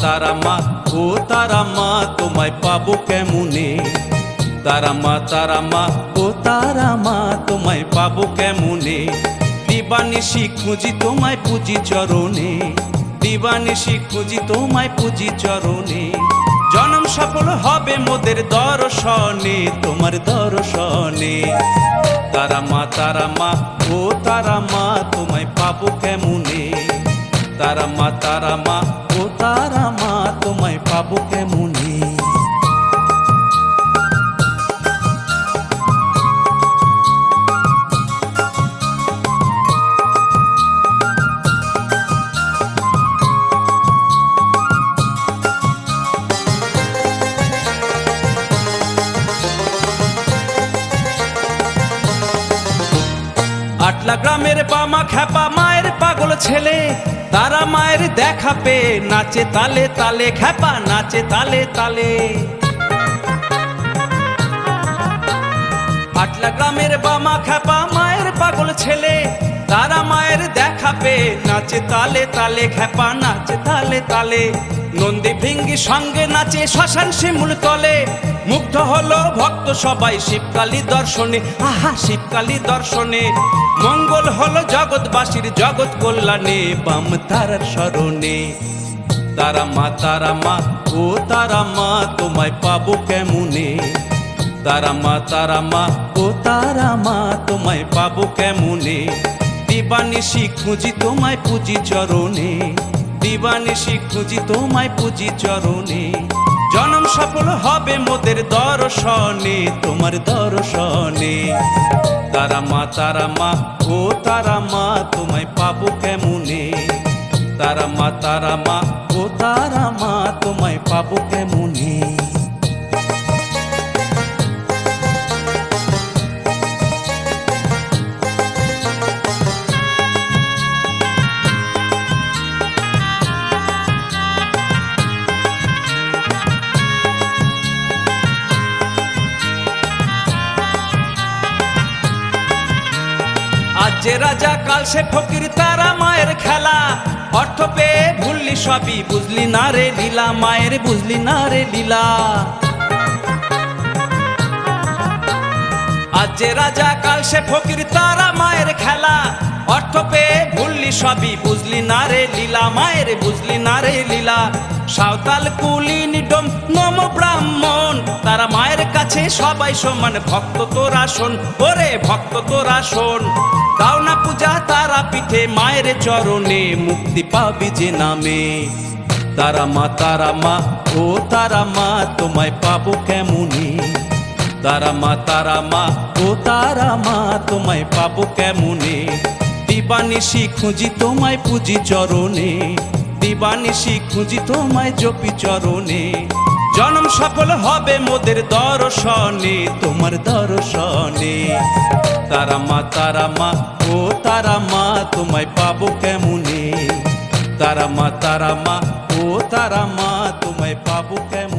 তারা মা ও তারা মা তোমায় পাবো কেমনে? তারা মা তারা মা ও তারা মা তোমায় পাবো কেমনে? দিবানিশি খুঁজি তোমায় পুজি চরণে। দিবানিশি খুঁজি তোমায় পুজি চরণে। জনম সফল হবে মোদের দর্শনে, তোমার দর্শনে। তারা মা তারা মা ও তারা মা তোমায় পাবো কেমনে? তারা মা তারা মা ও তারা মা তোমায় পাবো কেমনে আটলা গ্রামের বামা খ্যাপা মায়ের পাগল ছেলে, তারা মায়ের দেখা পেয়ে নাচে তালে তালে, খ্যাপা নাচে তালে তালে। আটলা গ্রামের বামা খ্যাপা মায়ের পাগল ছেলে মায়ের দেখা পেয়ে নাচে তালে তালে, খ্যাপা নাচে তালে তালে। নন্দী ভিঙ্গি সঙ্গে নাচে শ্মশান শিমুল তলে। মুগ্ধ হলো ভক্ত সবাই শিবকালী দর্শনে, আহা, শিবকালী দর্শনে। মঙ্গল হলো জগৎবাসীর জগৎ কল্যাণে, বাম তারার স্মরণে তারা মা তারা মা, ও তারা মা, তোমায় পাবো কেমনে? তারা মা তারা মা, ও তারা মা, তোমায় পাবো কেমনে? দিবানিশি খুঁজি তোমায় পুজি চরণে। দিবানিশি খুঁজি তোমায় পুজি চরণে। জনম সফল হবে মোদের দর্শনে, তোমার দর্শনে। তারা মা তারা মা, ও তারা মা, তোমায় পাবো কেমনে? তারা মা তারা মা, ও তারা মা, তোমায় পাবো কেমনে? যে রাজা কাল সে ফকির, তারা মায়ের খেলা। অর্থ পেয়ে ভুললি সবই বুঝলি না রে লীলা, মায়ের বুঝলি না রে লীলা। আজ যে রাজা কাল সে ফকির, তারা মায়ের খেলা। অর্থ পেয়ে ভুললি সবই বুঝলি না রে লীলা, মায়ের বুঝলি না রে লীলা। সাঁওতাল কুলিন ডোম, নম ব্রাহ্মণ। কাছে সবাই সমান, ভক্ত তোরা শোন। ওরে ভক্ত তোরা শোন। দাও না পূজা তারা পিঠে, মায়ের চরণে মুক্তি পাবি যে নামে। তারা মা তারা মা, ও তারা মা, তোমায় পাবো কেমনে? তারা মা তারা মা, ও তারা মা, তোমায় পাবো কেমনে? দিবানিশি খুঁজি তোমায় পুজি চরণে। দিবানিশি খুঁজি তোমায় জপি চরণে। জনম সফল হবে মোদের দর্শনে, তোমার দর্শনে। তারা মা তারা মা, ও তারা মা, তোমায় পাবো কেমনে? তারা মা তারা মা, ও তারা মা, তোমায় পাবো কেমনে?